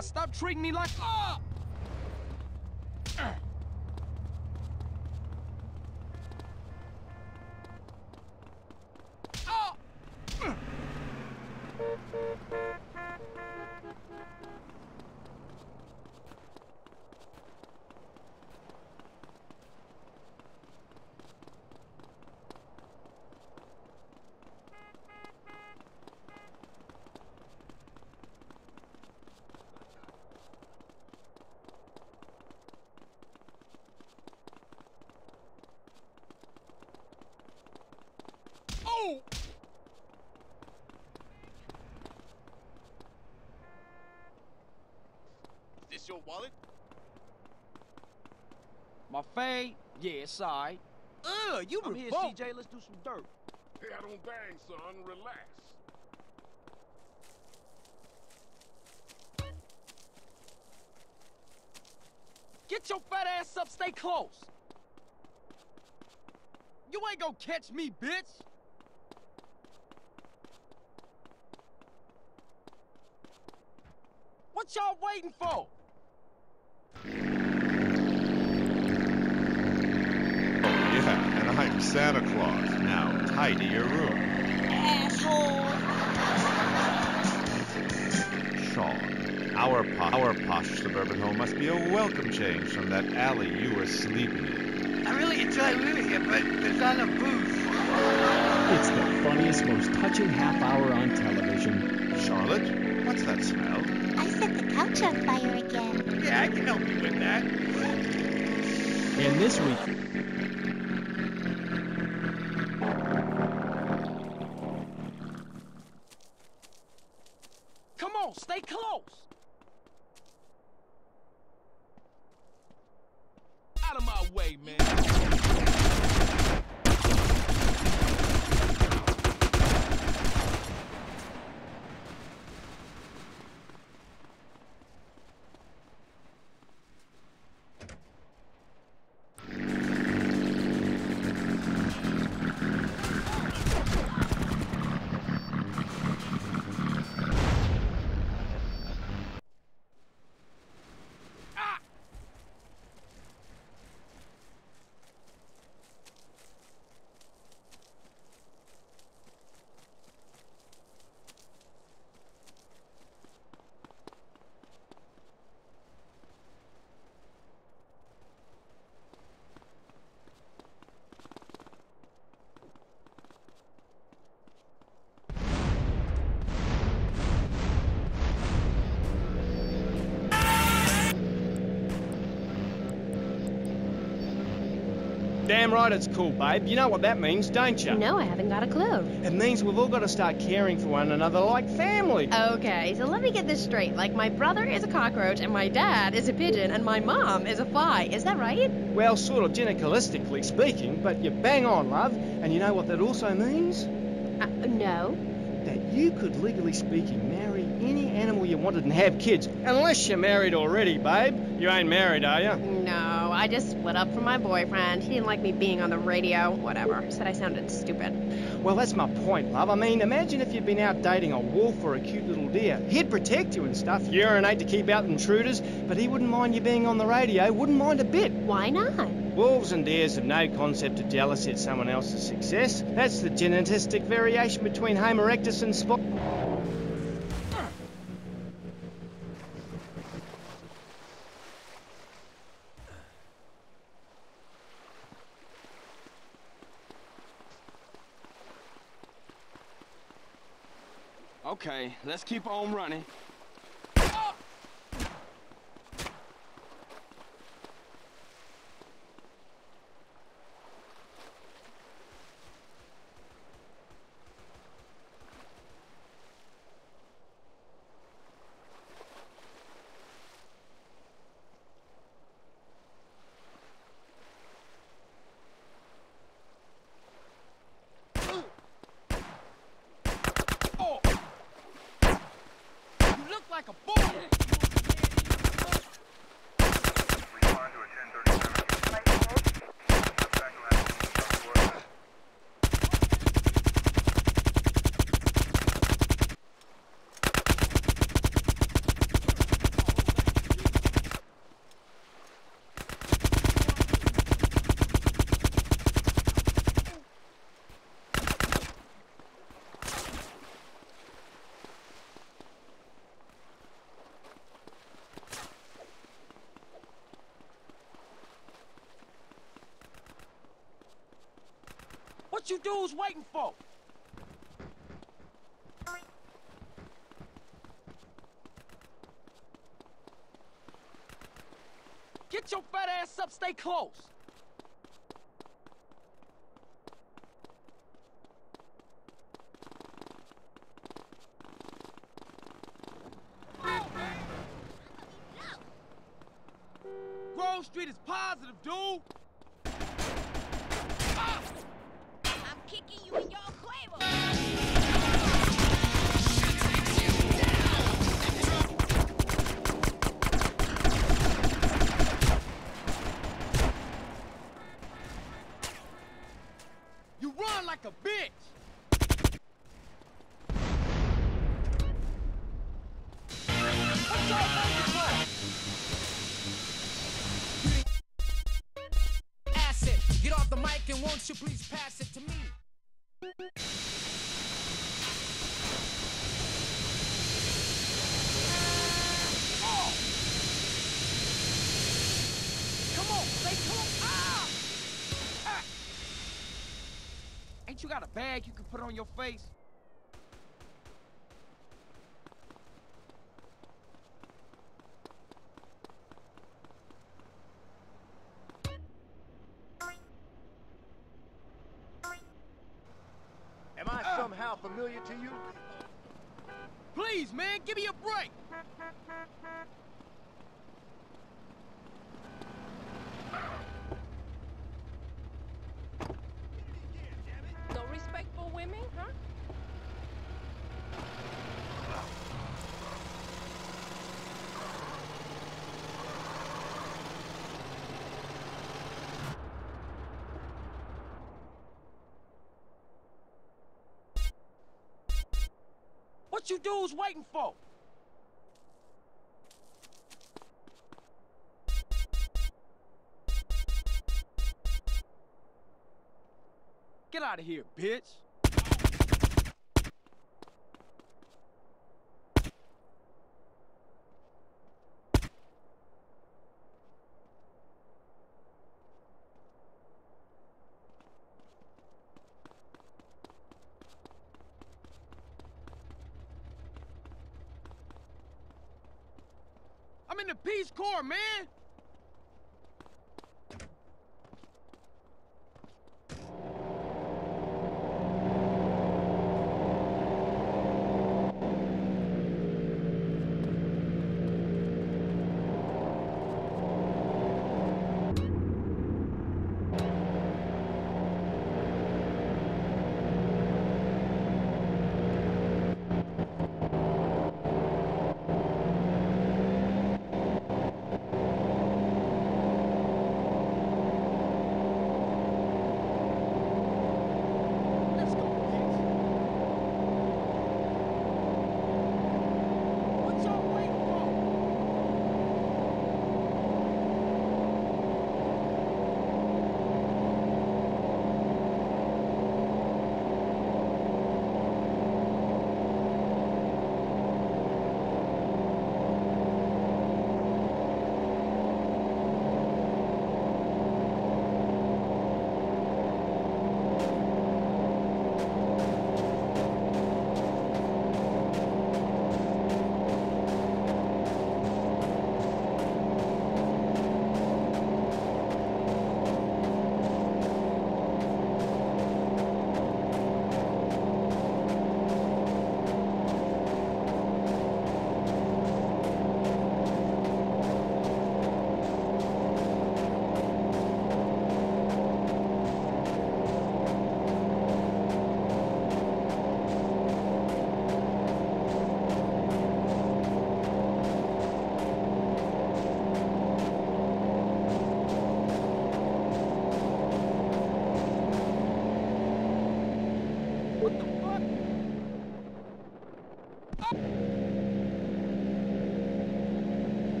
Stop treating me like... Ah! Oh! This your wallet? My fade? Yeah, it's alright. Ugh, you I'm here. CJ. Let's do some dirt. Hey, I don't bang, son. Relax. Get your fat ass up, stay close. You ain't gonna catch me, bitch. What y'all waiting for? Yeah, and I'm Santa Claus. Now, tidy your room. Asshole. Sean, our, po- our posh suburban home must be a welcome change from that alley you were sleeping in. I really enjoy living here, but there's not enough booze. It's the funniest, most touching half hour on television. Charlotte, what's that smell? I set the couch on fire again. Yeah, I can help you with that. And this week, Come on, stay close. Out of my way, man. Damn right it's cool, babe. You know what that means, don't you? No, I haven't got a clue. It means we've all got to start caring for one another like family. Okay, so let me get this straight. Like, my brother is a cockroach, and my dad is a pigeon, and my mom is a fly. Is that right? Well, sort of gynecalistically speaking, but you bang on, love. And you know what that also means? Uh, no. That you could, legally speaking, marry any animal you wanted and have kids. Unless you're married already, babe. You ain't married, are you? No, I just split up from my boyfriend. He didn't like me being on the radio. Whatever. Said I sounded stupid. Well, that's my point, love. I mean, imagine if you'd been out dating a wolf or a cute little deer. He'd protect you and stuff, urinate to keep out intruders, but he wouldn't mind you being on the radio, wouldn't mind a bit. Why not? Wolves and deers have no concept of jealousy at someone else's success. That's the genetistic variation between Homo erectus and Spot. Okay, let's keep on running. Oh! You look like a boy! What you dudes waiting for? Get your fat ass up, stay close. Ain't you got a bag you can put on your face? Am I somehow familiar to you? Please, man, give me a break. No respect for women, huh? What you dudes waiting for? Get out of here, bitch. Peace Corps, man.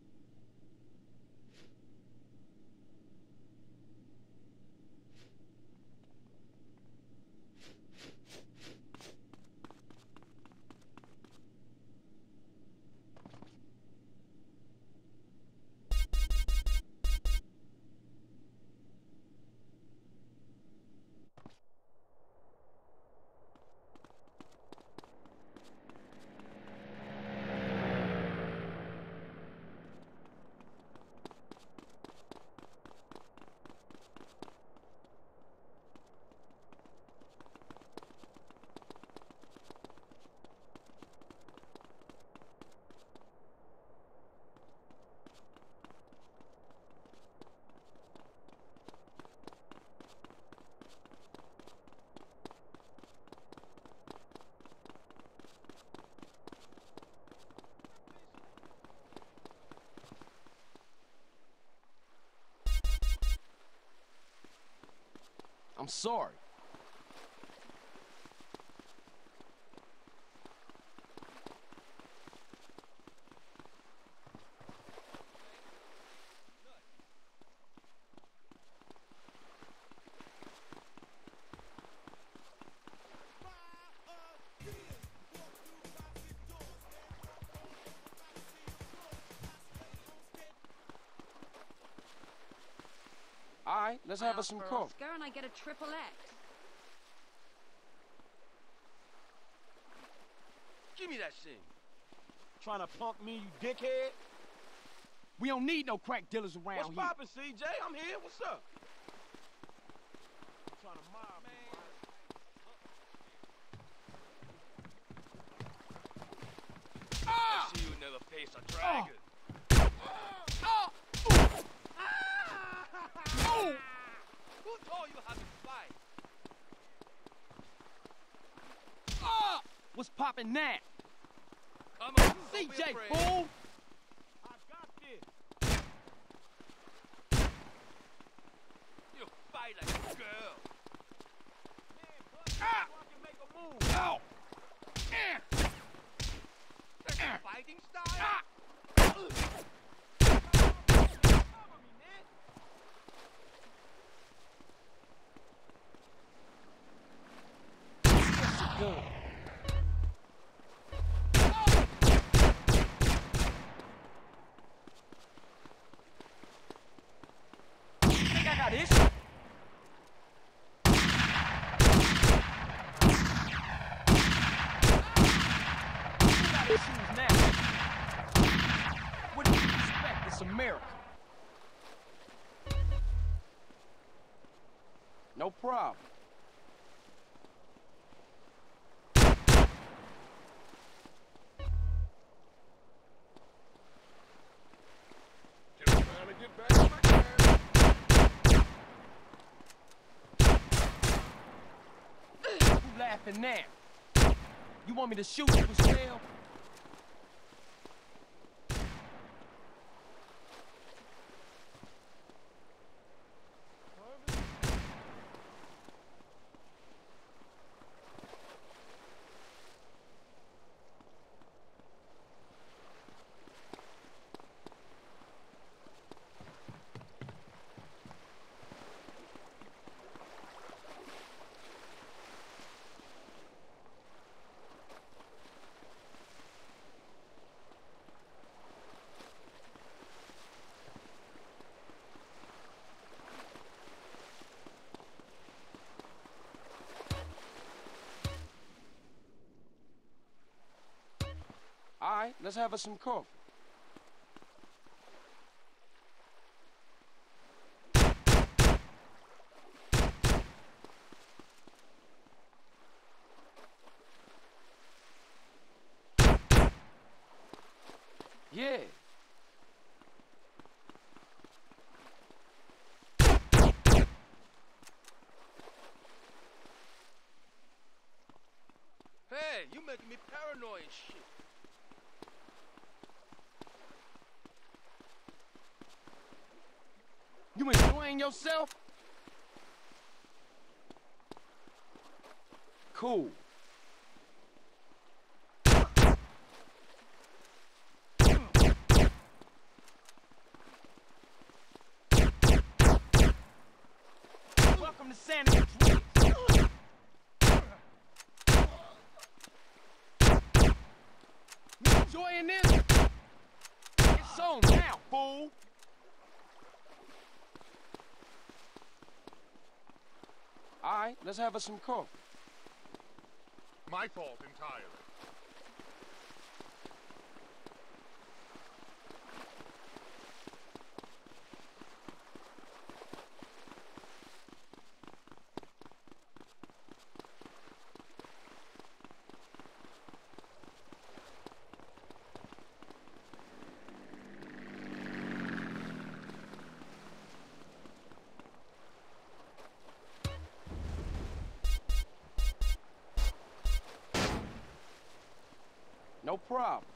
何? Sorry. Right, let's have us some coke. Oscar and I get a triple X. Give me that thing. Trying to punk me, you dickhead? We don't need no crack dealers around What's here. poppin', CJ? I'm here. What's up? trying to mob me, Ah! I see you never face a dragon. Ah! Oh! Who told you how to fight? Ah! Poppin' now? Come on, CJ, fool! I got this. You fight like a girl. Ah! Ow! Eh! That's a fighting style? Ah! Good. Think I got this? You got issues now. What do you expect? It's America. No problem. Just trying to get back in my car. Who laughing now? You want me to shoot you as well? All right, let's have us some coke. Yeah. yourself? Cool. Welcome to Sanity Enjoying this? It's on now, fool! Right, let's have us some coke. My fault entirely. No problem.